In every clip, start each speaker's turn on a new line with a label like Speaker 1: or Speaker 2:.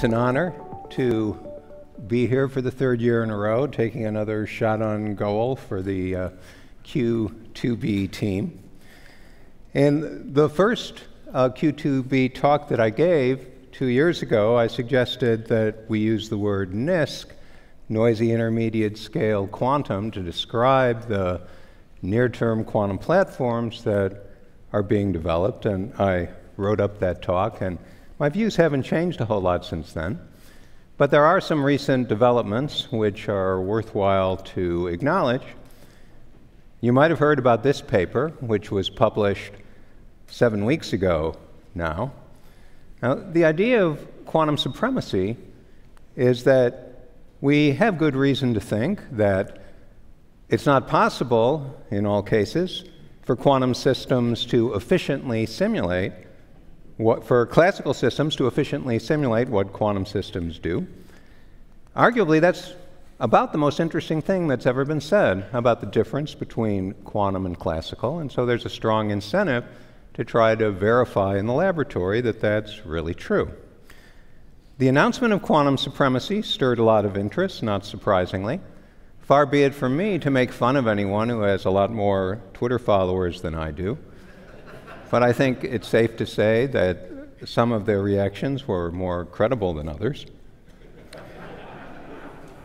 Speaker 1: It's an honor to be here for the third year in a row, taking another shot on goal for the uh, Q2B team. In the first uh, Q2B talk that I gave two years ago, I suggested that we use the word NISQ, noisy intermediate scale quantum, to describe the near term quantum platforms that are being developed. And I wrote up that talk, and my views haven't changed a whole lot since then. But there are some recent developments which are worthwhile to acknowledge. You might have heard about this paper, which was published seven weeks ago now. Now, the idea of quantum supremacy is that we have good reason to think that it's not possible, in all cases, for quantum systems to efficiently simulate what, for classical systems to efficiently simulate what quantum systems do. Arguably, that's about the most interesting thing that's ever been said about the difference between quantum and classical, and so there's a strong incentive to try to verify in the laboratory that that's really true. The announcement of quantum supremacy stirred a lot of interest, not surprisingly. Far be it from me to make fun of anyone who has a lot more Twitter followers than I do. But I think it's safe to say that some of their reactions were more credible than others.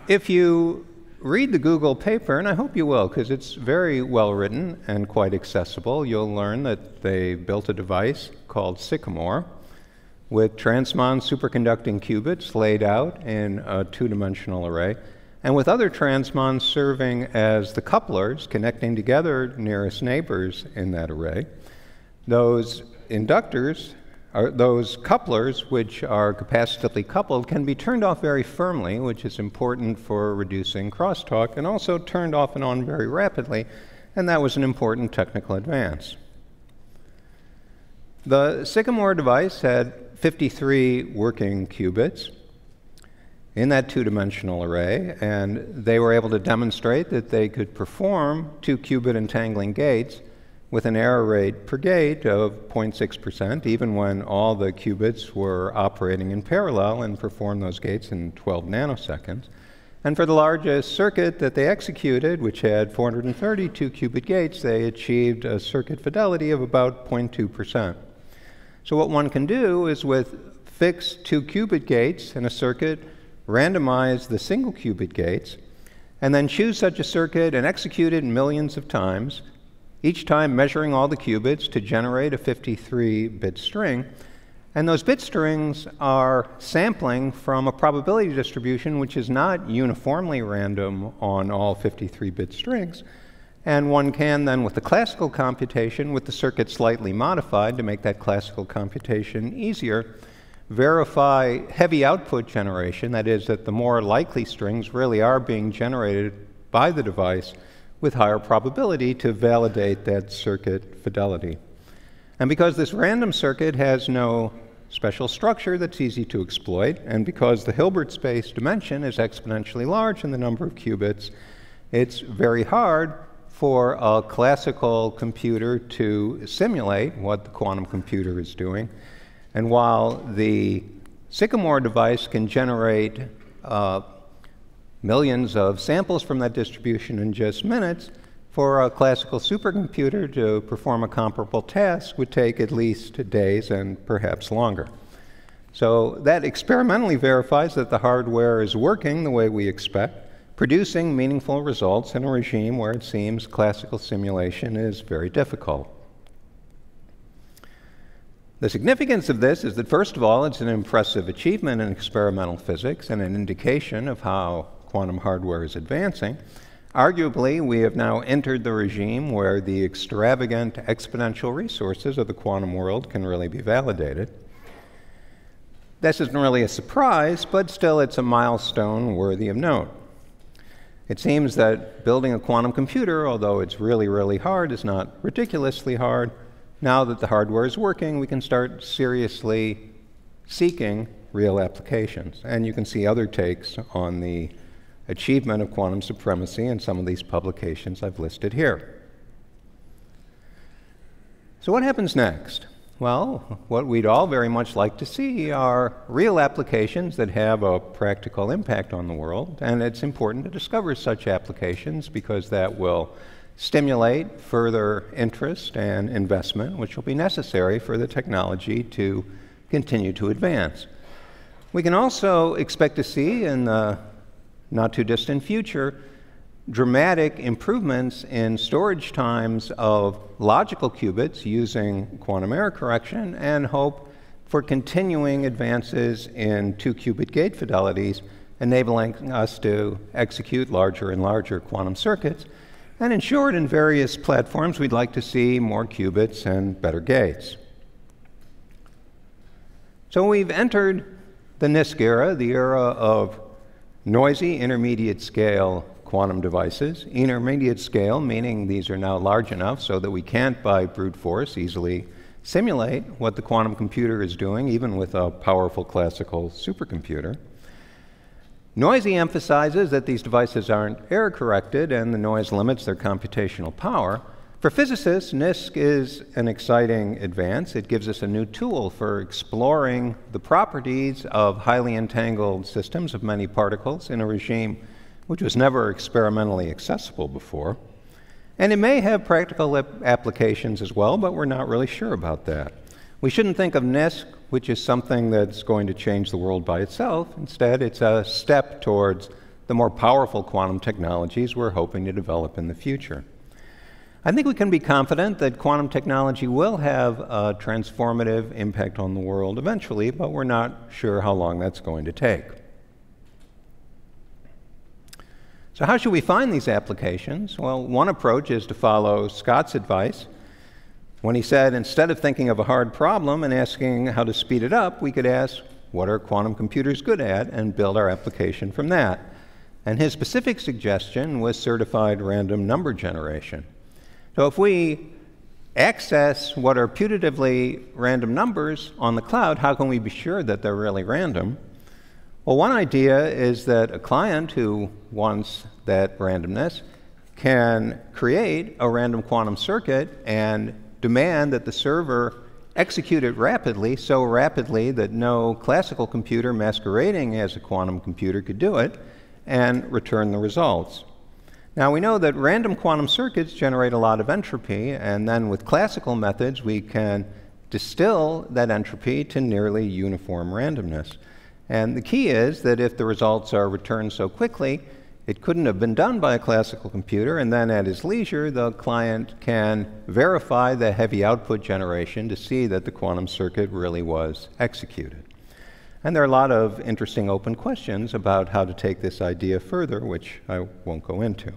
Speaker 1: if you read the Google paper, and I hope you will, because it's very well written and quite accessible, you'll learn that they built a device called Sycamore with transmon superconducting qubits laid out in a two dimensional array, and with other transmons serving as the couplers connecting together nearest neighbors in that array. Those inductors, are, those couplers, which are capacitively coupled, can be turned off very firmly, which is important for reducing crosstalk, and also turned off and on very rapidly, and that was an important technical advance. The Sycamore device had 53 working qubits in that two dimensional array, and they were able to demonstrate that they could perform two qubit entangling gates with an error rate per gate of 0.6%, even when all the qubits were operating in parallel and performed those gates in 12 nanoseconds. And for the largest circuit that they executed, which had 432 qubit gates, they achieved a circuit fidelity of about 0.2%. So what one can do is with fixed two qubit gates in a circuit, randomize the single qubit gates, and then choose such a circuit and execute it millions of times each time measuring all the qubits to generate a 53 bit string. And those bit strings are sampling from a probability distribution which is not uniformly random on all 53 bit strings. And one can then, with the classical computation, with the circuit slightly modified to make that classical computation easier, verify heavy output generation, that is, that the more likely strings really are being generated by the device with higher probability to validate that circuit fidelity. And because this random circuit has no special structure that's easy to exploit, and because the Hilbert space dimension is exponentially large in the number of qubits, it's very hard for a classical computer to simulate what the quantum computer is doing. And while the Sycamore device can generate uh, millions of samples from that distribution in just minutes, for a classical supercomputer to perform a comparable task would take at least days and perhaps longer. So that experimentally verifies that the hardware is working the way we expect, producing meaningful results in a regime where it seems classical simulation is very difficult. The significance of this is that, first of all, it's an impressive achievement in experimental physics and an indication of how quantum hardware is advancing. Arguably, we have now entered the regime where the extravagant exponential resources of the quantum world can really be validated. This isn't really a surprise, but still it's a milestone worthy of note. It seems that building a quantum computer, although it's really, really hard, is not ridiculously hard. Now that the hardware is working, we can start seriously seeking real applications. And you can see other takes on the achievement of quantum supremacy in some of these publications I've listed here. So, what happens next? Well, what we'd all very much like to see are real applications that have a practical impact on the world, and it's important to discover such applications because that will stimulate further interest and investment, which will be necessary for the technology to continue to advance. We can also expect to see in the not too distant future dramatic improvements in storage times of logical qubits using quantum error correction and hope for continuing advances in two qubit gate fidelities, enabling us to execute larger and larger quantum circuits. And in short, in various platforms, we'd like to see more qubits and better gates. So we've entered the NISQ era, the era of noisy intermediate scale quantum devices. Intermediate scale, meaning these are now large enough so that we can't, by brute force, easily simulate what the quantum computer is doing, even with a powerful classical supercomputer. Noisy emphasizes that these devices aren't error corrected and the noise limits their computational power. For physicists, NISQ is an exciting advance. It gives us a new tool for exploring the properties of highly entangled systems of many particles in a regime which was never experimentally accessible before. And it may have practical applications as well, but we're not really sure about that. We shouldn't think of NISQ, which is something that's going to change the world by itself. Instead, it's a step towards the more powerful quantum technologies we're hoping to develop in the future. I think we can be confident that quantum technology will have a transformative impact on the world eventually, but we're not sure how long that's going to take. So, how should we find these applications? Well, one approach is to follow Scott's advice. When he said, instead of thinking of a hard problem and asking how to speed it up, we could ask, what are quantum computers good at, and build our application from that. And his specific suggestion was certified random number generation. So, if we access what are putatively random numbers on the cloud, how can we be sure that they're really random? Well, one idea is that a client who wants that randomness can create a random quantum circuit and demand that the server execute it rapidly, so rapidly that no classical computer masquerading as a quantum computer could do it, and return the results. Now, we know that random quantum circuits generate a lot of entropy, and then with classical methods, we can distill that entropy to nearly uniform randomness. And the key is that if the results are returned so quickly, it couldn't have been done by a classical computer, and then at his leisure, the client can verify the heavy output generation to see that the quantum circuit really was executed. And there are a lot of interesting open questions about how to take this idea further, which I won't go into.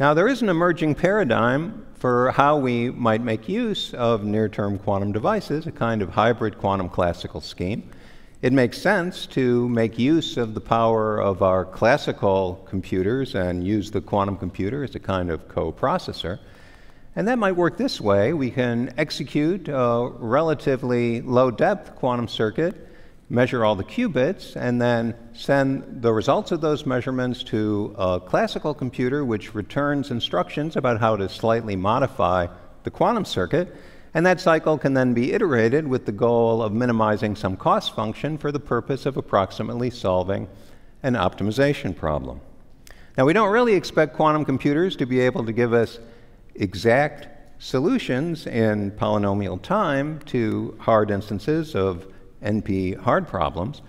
Speaker 1: Now, there is an emerging paradigm for how we might make use of near term quantum devices, a kind of hybrid quantum classical scheme. It makes sense to make use of the power of our classical computers and use the quantum computer as a kind of co processor. And that might work this way. We can execute a relatively low depth quantum circuit measure all the qubits, and then send the results of those measurements to a classical computer, which returns instructions about how to slightly modify the quantum circuit. And that cycle can then be iterated with the goal of minimizing some cost function for the purpose of approximately solving an optimization problem. Now, we don't really expect quantum computers to be able to give us exact solutions in polynomial time to hard instances of NP hard problems,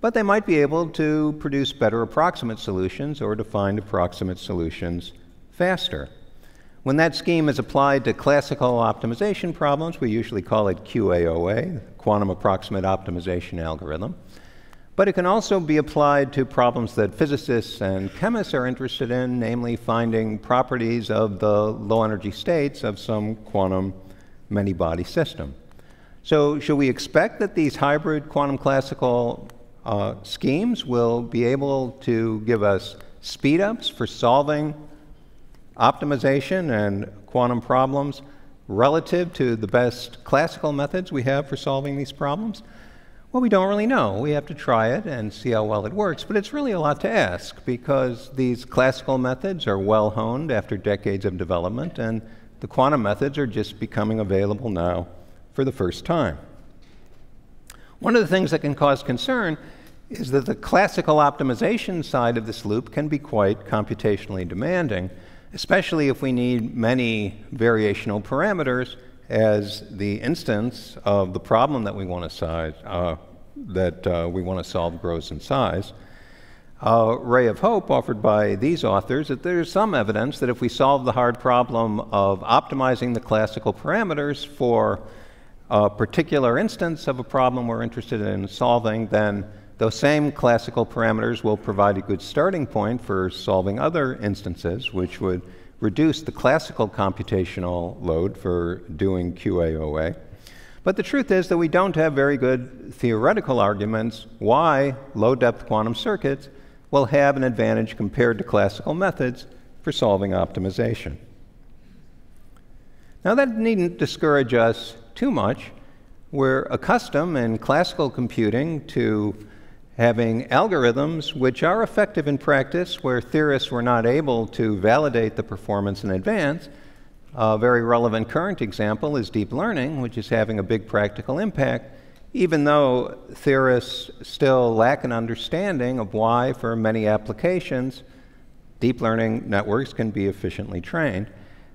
Speaker 1: but they might be able to produce better approximate solutions or to find approximate solutions faster. When that scheme is applied to classical optimization problems, we usually call it QAOA, Quantum Approximate Optimization Algorithm. But it can also be applied to problems that physicists and chemists are interested in, namely finding properties of the low energy states of some quantum many body system. So, should we expect that these hybrid quantum classical uh, schemes will be able to give us speedups for solving optimization and quantum problems relative to the best classical methods we have for solving these problems? Well, we don't really know. We have to try it and see how well it works, but it's really a lot to ask because these classical methods are well honed after decades of development, and the quantum methods are just becoming available now for the first time. One of the things that can cause concern is that the classical optimization side of this loop can be quite computationally demanding, especially if we need many variational parameters as the instance of the problem that we want to size, uh, that uh, we want to solve grows in size. A ray of hope offered by these authors that there's some evidence that if we solve the hard problem of optimizing the classical parameters for a particular instance of a problem we're interested in solving, then those same classical parameters will provide a good starting point for solving other instances, which would reduce the classical computational load for doing QAOA. But the truth is that we don't have very good theoretical arguments why low depth quantum circuits will have an advantage compared to classical methods for solving optimization. Now, that needn't discourage us too much. We're accustomed in classical computing to having algorithms which are effective in practice where theorists were not able to validate the performance in advance. A very relevant current example is deep learning, which is having a big practical impact, even though theorists still lack an understanding of why, for many applications, deep learning networks can be efficiently trained.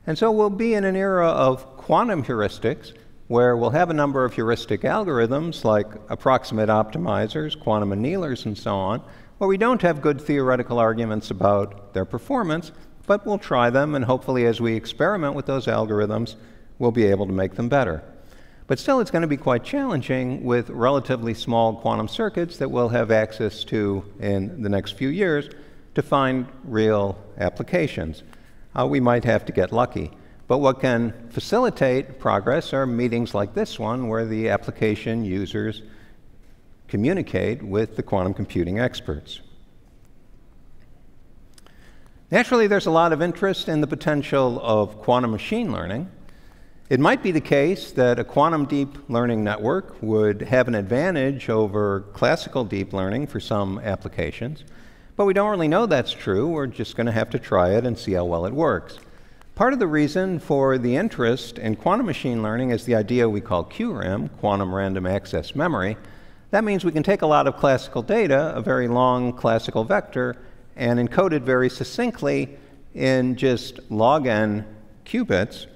Speaker 1: And so we'll be in an era of quantum heuristics where we'll have a number of heuristic algorithms like approximate optimizers, quantum annealers, and so on, where we don't have good theoretical arguments about their performance, but we'll try them, and hopefully, as we experiment with those algorithms, we'll be able to make them better. But still, it's going to be quite challenging with relatively small quantum circuits that we'll have access to in the next few years to find real applications. Uh, we might have to get lucky. But what can facilitate progress are meetings like this one, where the application users communicate with the quantum computing experts. Naturally, there's a lot of interest in the potential of quantum machine learning. It might be the case that a quantum deep learning network would have an advantage over classical deep learning for some applications, but we don't really know that's true. We're just going to have to try it and see how well it works. Part of the reason for the interest in quantum machine learning is the idea we call QRAM, quantum random access memory. That means we can take a lot of classical data, a very long classical vector, and encode it very succinctly in just log n qubits,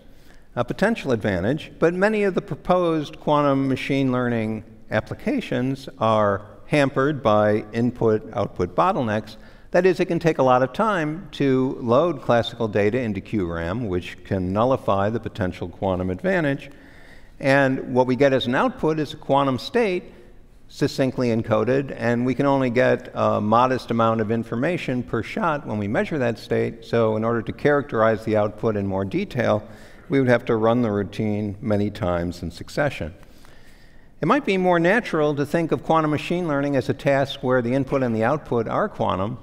Speaker 1: a potential advantage. But many of the proposed quantum machine learning applications are hampered by input output bottlenecks that is, it can take a lot of time to load classical data into QRAM, which can nullify the potential quantum advantage. And what we get as an output is a quantum state succinctly encoded, and we can only get a modest amount of information per shot when we measure that state. So, in order to characterize the output in more detail, we would have to run the routine many times in succession. It might be more natural to think of quantum machine learning as a task where the input and the output are quantum,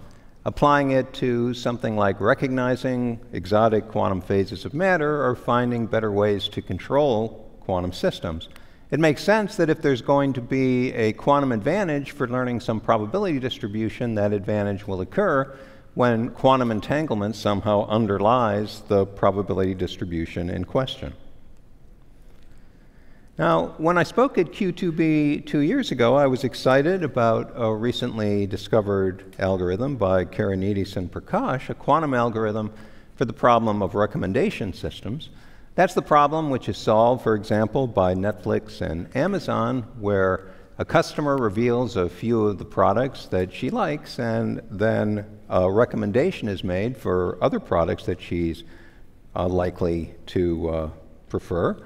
Speaker 1: applying it to something like recognizing exotic quantum phases of matter or finding better ways to control quantum systems. It makes sense that if there's going to be a quantum advantage for learning some probability distribution, that advantage will occur when quantum entanglement somehow underlies the probability distribution in question. Now, when I spoke at Q2B two years ago, I was excited about a recently discovered algorithm by Kerenidis and Prakash, a quantum algorithm for the problem of recommendation systems. That's the problem which is solved, for example, by Netflix and Amazon, where a customer reveals a few of the products that she likes, and then a recommendation is made for other products that she's uh, likely to uh, prefer.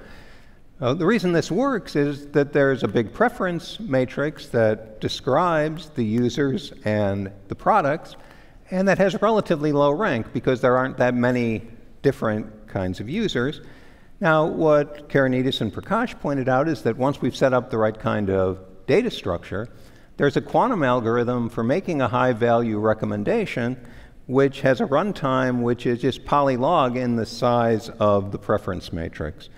Speaker 1: Uh, the reason this works is that there's a big preference matrix that describes the users and the products, and that has a relatively low rank because there aren't that many different kinds of users. Now, what Kerenidis and Prakash pointed out is that once we've set up the right kind of data structure, there's a quantum algorithm for making a high value recommendation which has a runtime which is just polylog in the size of the preference matrix.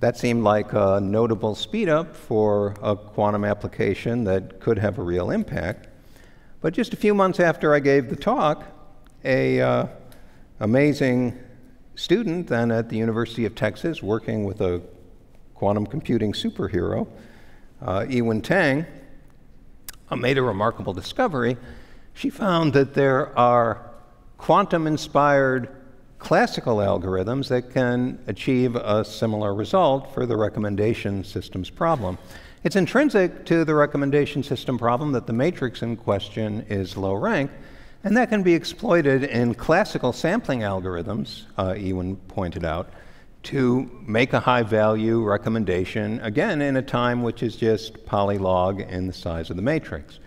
Speaker 1: That seemed like a notable speed up for a quantum application that could have a real impact. But just a few months after I gave the talk, a uh, amazing student then at the University of Texas working with a quantum computing superhero, uh, Ewin Tang, uh, made a remarkable discovery. She found that there are quantum inspired classical algorithms that can achieve a similar result for the recommendation systems problem. It's intrinsic to the recommendation system problem that the matrix in question is low rank, and that can be exploited in classical sampling algorithms, uh, Ewin pointed out, to make a high value recommendation, again, in a time which is just polylog in the size of the matrix.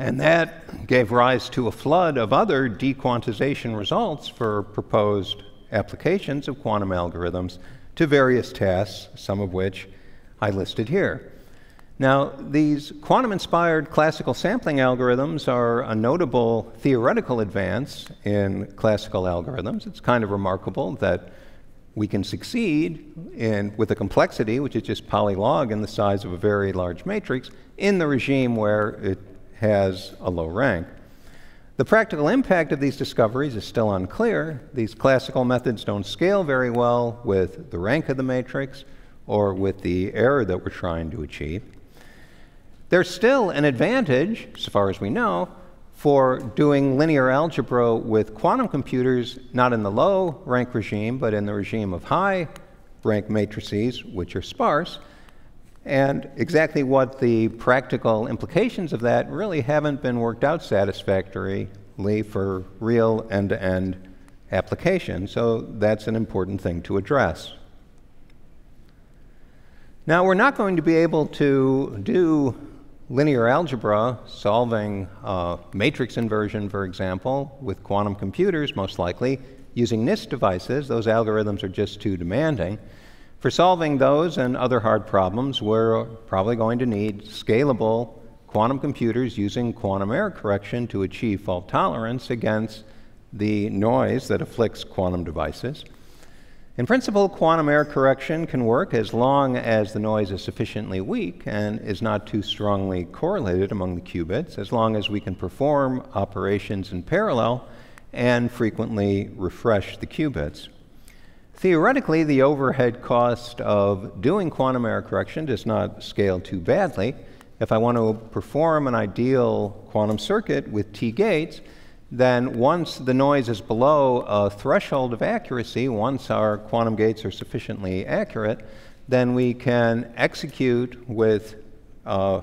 Speaker 1: And that gave rise to a flood of other dequantization results for proposed applications of quantum algorithms to various tasks, some of which I listed here. Now, these quantum inspired classical sampling algorithms are a notable theoretical advance in classical algorithms. It's kind of remarkable that we can succeed in, with a complexity, which is just polylog in the size of a very large matrix, in the regime where it has a low rank. The practical impact of these discoveries is still unclear. These classical methods don't scale very well with the rank of the matrix or with the error that we're trying to achieve. There's still an advantage, so far as we know, for doing linear algebra with quantum computers, not in the low rank regime, but in the regime of high rank matrices, which are sparse. And exactly what the practical implications of that really haven't been worked out satisfactorily for real end to end application. So that's an important thing to address. Now, we're not going to be able to do linear algebra, solving matrix inversion, for example, with quantum computers, most likely, using NISQ devices. Those algorithms are just too demanding. For solving those and other hard problems, we're probably going to need scalable quantum computers using quantum error correction to achieve fault tolerance against the noise that afflicts quantum devices. In principle, quantum error correction can work as long as the noise is sufficiently weak and is not too strongly correlated among the qubits, as long as we can perform operations in parallel and frequently refresh the qubits. Theoretically, the overhead cost of doing quantum error correction does not scale too badly. If I want to perform an ideal quantum circuit with T gates, then once the noise is below a threshold of accuracy, once our quantum gates are sufficiently accurate, then we can execute with uh,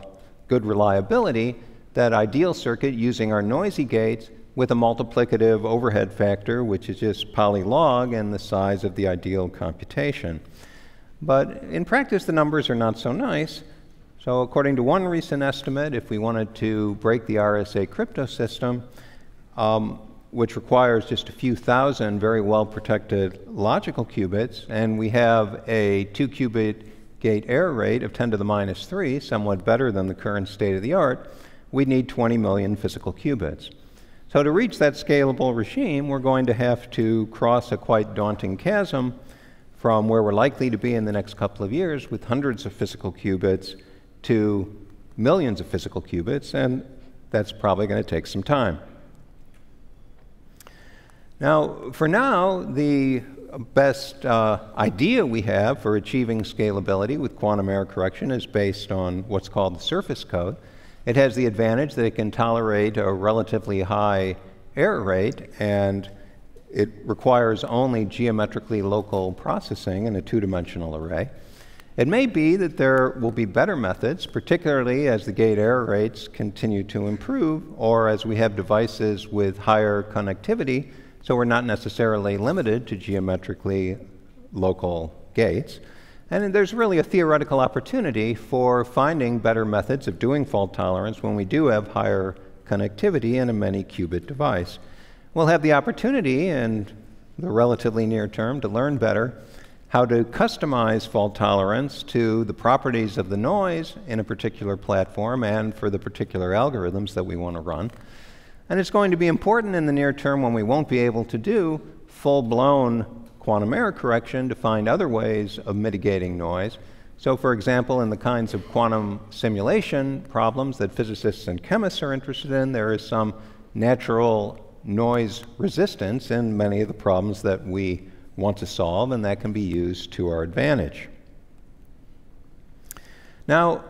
Speaker 1: good reliability that ideal circuit using our noisy gates with a multiplicative overhead factor, which is just polylog and the size of the ideal computation. But in practice, the numbers are not so nice. So according to one recent estimate, if we wanted to break the RSA crypto system, um, which requires just a few thousand very well protected logical qubits, and we have a two qubit gate error rate of 10 to the minus 3, somewhat better than the current state of the art, we'd need 20 million physical qubits. So to reach that scalable regime, we're going to have to cross a quite daunting chasm from where we're likely to be in the next couple of years with hundreds of physical qubits to millions of physical qubits, and that's probably going to take some time. Now, for now, the best uh, idea we have for achieving scalability with quantum error correction is based on what's called the surface code. It has the advantage that it can tolerate a relatively high error rate and it requires only geometrically local processing in a two dimensional array. It may be that there will be better methods, particularly as the gate error rates continue to improve or as we have devices with higher connectivity, so we're not necessarily limited to geometrically local gates. And there's really a theoretical opportunity for finding better methods of doing fault tolerance when we do have higher connectivity in a many qubit device. We'll have the opportunity in the relatively near term to learn better how to customize fault tolerance to the properties of the noise in a particular platform and for the particular algorithms that we want to run. And it's going to be important in the near term when we won't be able to do full blown quantum error correction to find other ways of mitigating noise. So, for example, in the kinds of quantum simulation problems that physicists and chemists are interested in, there is some natural noise resistance in many of the problems that we want to solve, and that can be used to our advantage. Now,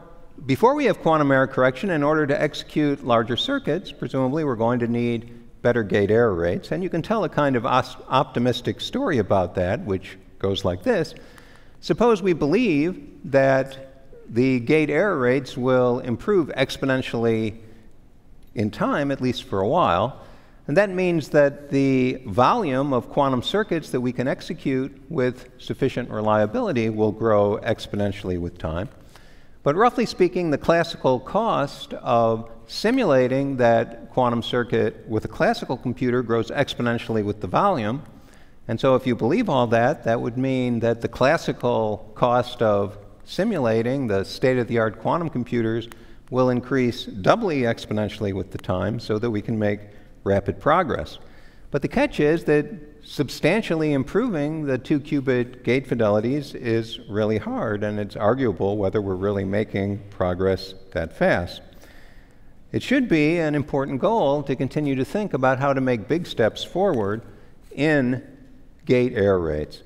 Speaker 1: before we have quantum error correction, in order to execute larger circuits, presumably we're going to need better gate error rates. And you can tell a kind of optimistic story about that, which goes like this. Suppose we believe that the gate error rates will improve exponentially in time, at least for a while. And that means that the volume of quantum circuits that we can execute with sufficient reliability will grow exponentially with time. But roughly speaking, the classical cost of simulating that quantum circuit with a classical computer grows exponentially with the volume. And so, if you believe all that, that would mean that the classical cost of simulating the state of the art quantum computers will increase doubly exponentially with the time so that we can make rapid progress. But the catch is that substantially improving the two qubit gate fidelities is really hard, and it's arguable whether we're really making progress that fast. It should be an important goal to continue to think about how to make big steps forward in gate error rates.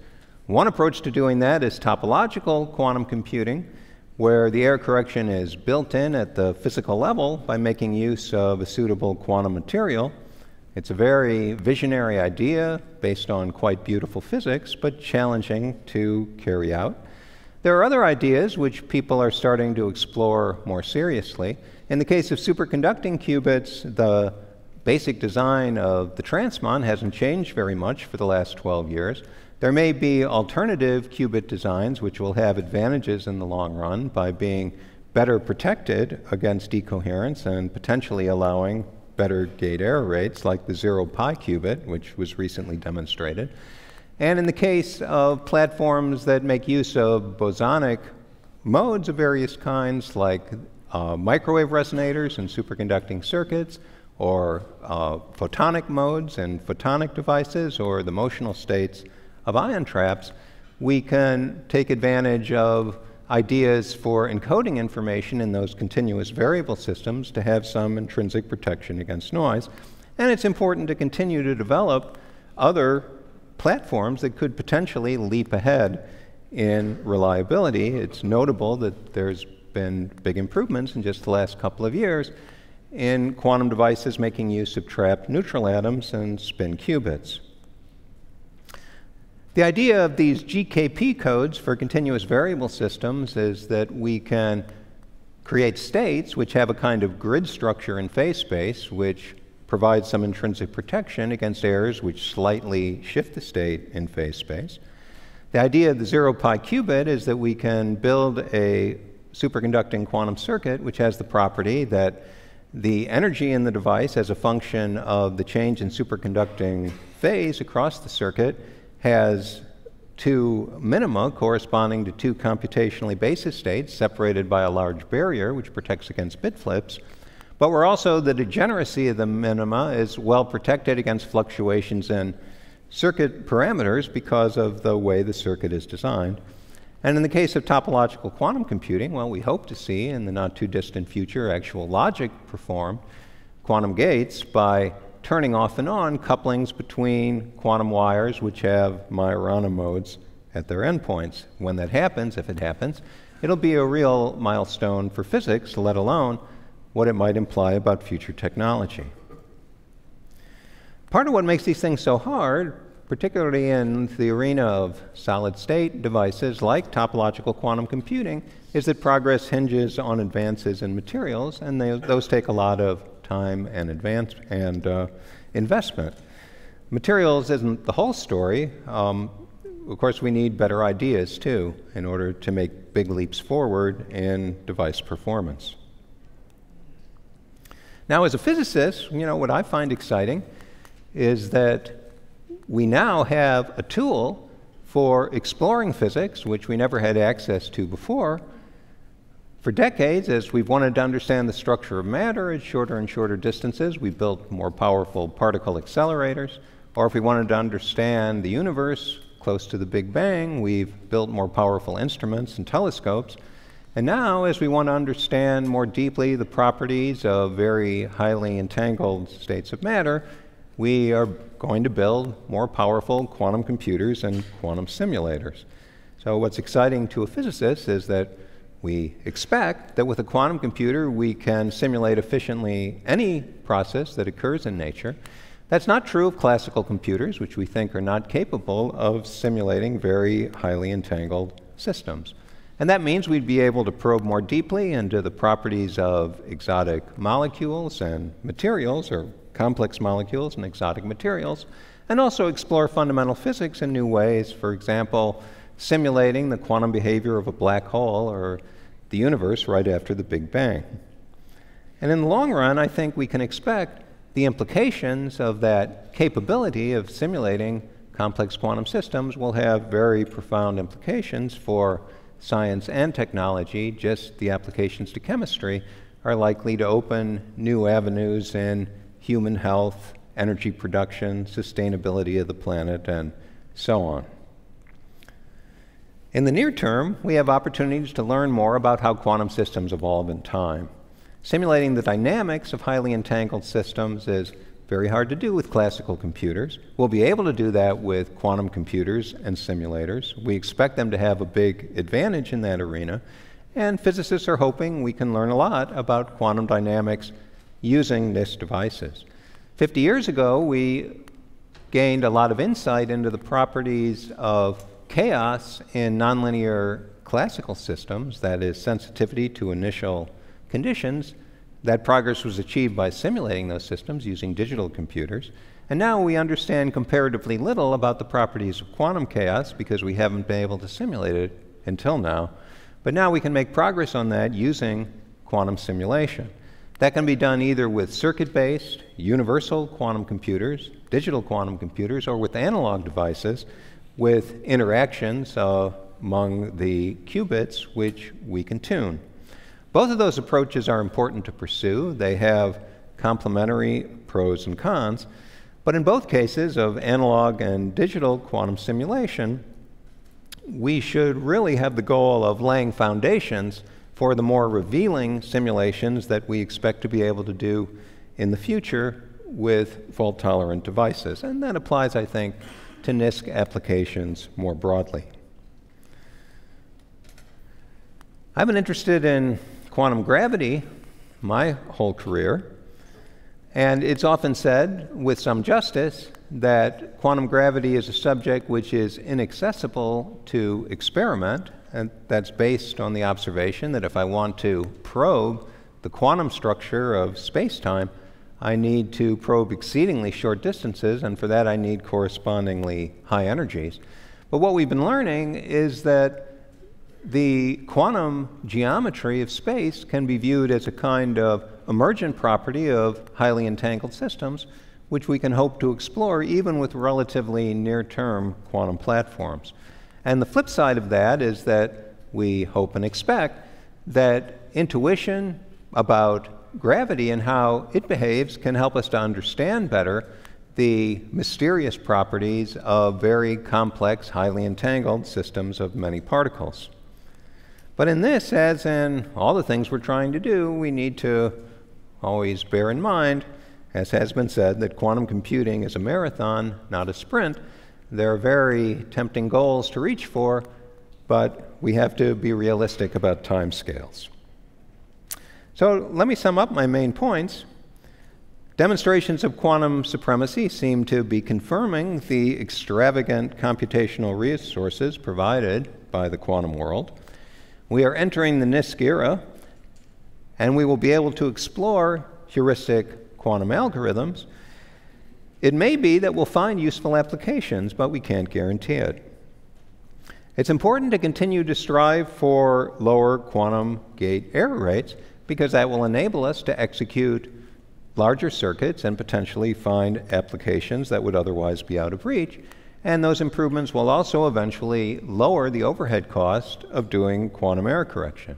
Speaker 1: One approach to doing that is topological quantum computing, where the error correction is built in at the physical level by making use of a suitable quantum material. It's a very visionary idea based on quite beautiful physics, but challenging to carry out. There are other ideas which people are starting to explore more seriously. In the case of superconducting qubits, the basic design of the transmon hasn't changed very much for the last 12 years. There may be alternative qubit designs which will have advantages in the long run by being better protected against decoherence and potentially allowing better gate error rates, like the zero pi qubit, which was recently demonstrated. And in the case of platforms that make use of bosonic modes of various kinds, like uh, microwave resonators and superconducting circuits, or uh, photonic modes and photonic devices, or the motional states of ion traps, we can take advantage of ideas for encoding information in those continuous variable systems to have some intrinsic protection against noise. And it's important to continue to develop other platforms that could potentially leap ahead in reliability. It's notable that there's been big improvements in just the last couple of years in quantum devices making use of trapped neutral atoms and spin qubits. The idea of these GKP codes for continuous variable systems is that we can create states which have a kind of grid structure in phase space which provides some intrinsic protection against errors which slightly shift the state in phase space. The idea of the zero pi qubit is that we can build a superconducting quantum circuit which has the property that the energy in the device as a function of the change in superconducting phase across the circuit has two minima corresponding to two computationally basis states separated by a large barrier which protects against bit flips. But we're also, the degeneracy of the minima is well protected against fluctuations in circuit parameters because of the way the circuit is designed. And in the case of topological quantum computing, well, we hope to see in the not too distant future actual logic performed quantum gates by turning off and on couplings between quantum wires which have Majorana modes at their endpoints. When that happens, if it happens, it'll be a real milestone for physics, let alone what it might imply about future technology. Part of what makes these things so hard, particularly in the arena of solid state devices like topological quantum computing, is that progress hinges on advances in materials, and they, those take a lot of time and advance and uh, investment. Materials isn't the whole story. Um, of course, we need better ideas too in order to make big leaps forward in device performance. Now, as a physicist, you know, what I find exciting is that we now have a tool for exploring physics, which we never had access to before, for decades, as we've wanted to understand the structure of matter at shorter and shorter distances, we built more powerful particle accelerators. Or if we wanted to understand the universe close to the Big Bang, we've built more powerful instruments and telescopes. And now, as we want to understand more deeply the properties of very highly entangled states of matter, we are going to build more powerful quantum computers and quantum simulators. So, what's exciting to a physicist is that we expect that with a quantum computer we can simulate efficiently any process that occurs in nature. That's not true of classical computers, which we think are not capable of simulating very highly entangled systems. And that means we'd be able to probe more deeply into the properties of exotic molecules and materials, or complex molecules and exotic materials, and also explore fundamental physics in new ways. For example, simulating the quantum behavior of a black hole or the universe right after the Big Bang. And in the long run, I think we can expect the implications of that capability of simulating complex quantum systems will have very profound implications for science and technology. Just the applications to chemistry are likely to open new avenues in human health, energy production, sustainability of the planet, and so on. In the near term, we have opportunities to learn more about how quantum systems evolve in time. Simulating the dynamics of highly entangled systems is very hard to do with classical computers. We'll be able to do that with quantum computers and simulators. We expect them to have a big advantage in that arena, and physicists are hoping we can learn a lot about quantum dynamics using NISQ devices. 50 years ago, we gained a lot of insight into the properties of chaos in nonlinear classical systems, that is, sensitivity to initial conditions, that progress was achieved by simulating those systems using digital computers. And now we understand comparatively little about the properties of quantum chaos because we haven't been able to simulate it until now. But now we can make progress on that using quantum simulation. That can be done either with circuit based, universal quantum computers, digital quantum computers, or with analog devices with interactions uh, among the qubits, which we can tune. Both of those approaches are important to pursue. They have complementary pros and cons. But in both cases of analog and digital quantum simulation, we should really have the goal of laying foundations for the more revealing simulations that we expect to be able to do in the future with fault tolerant devices. And that applies, I think, to NISQ applications more broadly. I've been interested in quantum gravity my whole career, and it's often said, with some justice, that quantum gravity is a subject which is inaccessible to experiment, and that's based on the observation that if I want to probe the quantum structure of space time, I need to probe exceedingly short distances, and for that I need correspondingly high energies. But what we've been learning is that the quantum geometry of space can be viewed as a kind of emergent property of highly entangled systems, which we can hope to explore even with relatively near term quantum platforms. And the flip side of that is that we hope and expect that intuition about gravity and how it behaves can help us to understand better the mysterious properties of very complex, highly entangled systems of many particles. But in this, as in all the things we're trying to do, we need to always bear in mind, as has been said, that quantum computing is a marathon, not a sprint. There are very tempting goals to reach for, but we have to be realistic about time scales. So let me sum up my main points. Demonstrations of quantum supremacy seem to be confirming the extravagant computational resources provided by the quantum world. We are entering the NISQ era, and we will be able to explore heuristic quantum algorithms. It may be that we'll find useful applications, but we can't guarantee it. It's important to continue to strive for lower quantum gate error rates because that will enable us to execute larger circuits and potentially find applications that would otherwise be out of reach. And those improvements will also eventually lower the overhead cost of doing quantum error correction.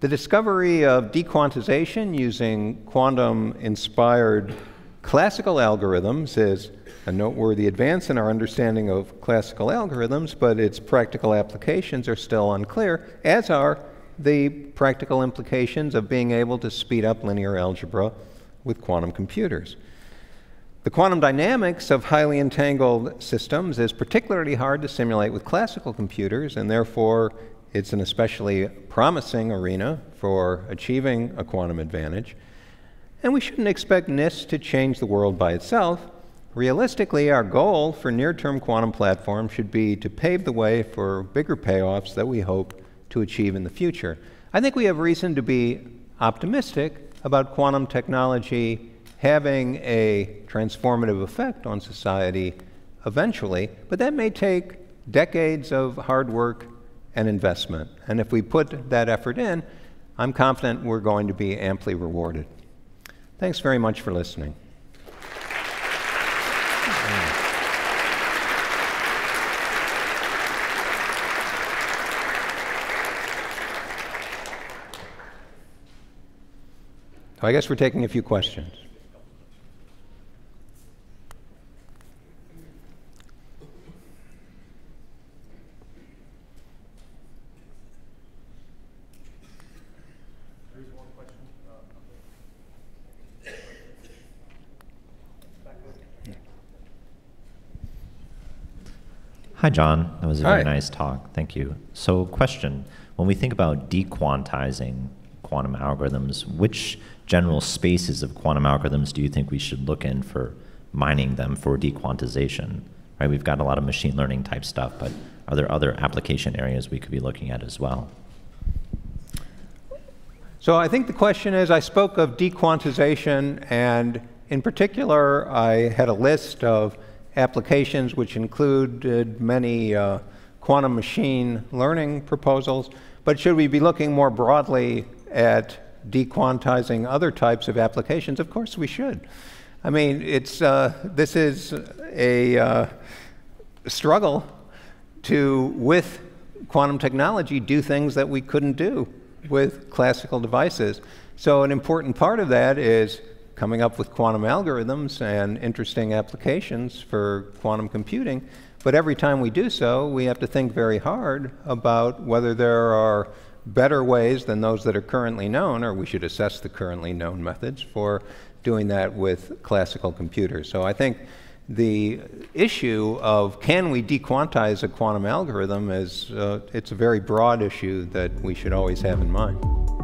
Speaker 1: The discovery of dequantization using quantum inspired classical algorithms is a noteworthy advance in our understanding of classical algorithms, but its practical applications are still unclear, as are the practical implications of being able to speed up linear algebra with quantum computers. The quantum dynamics of highly entangled systems is particularly hard to simulate with classical computers, and therefore it's an especially promising arena for achieving a quantum advantage. And we shouldn't expect NISQ to change the world by itself. Realistically, our goal for near term quantum platforms should be to pave the way for bigger payoffs that we hope to achieve in the future. I think we have reason to be optimistic about quantum technology having a transformative effect on society eventually, but that may take decades of hard work and investment. And if we put that effort in, I'm confident we're going to be amply rewarded. Thanks very much for listening. I guess we're taking a few questions.
Speaker 2: Hi, John. That was a very
Speaker 1: Hi.
Speaker 2: nice talk. Thank you. So, question When we think about dequantizing quantum algorithms, which general spaces of quantum algorithms do you think we should look in for mining them for dequantization? Right, we've got a lot of machine learning type stuff, but are there other application areas we could be looking at as well?
Speaker 1: So I think the question is I spoke of dequantization, and in particular, I had a list of applications which included many uh, quantum machine learning proposals. But should we be looking more broadly at dequantizing other types of applications? Of course we should. I mean, it's, uh, this is a uh, struggle to, with quantum technology, do things that we couldn't do with classical devices. So an important part of that is coming up with quantum algorithms and interesting applications for quantum computing. But every time we do so, we have to think very hard about whether there are better ways than those that are currently known, or we should assess the currently known methods for doing that with classical computers. So I think the issue of can we dequantize a quantum algorithm is uh, it's a very broad issue that we should always have in mind.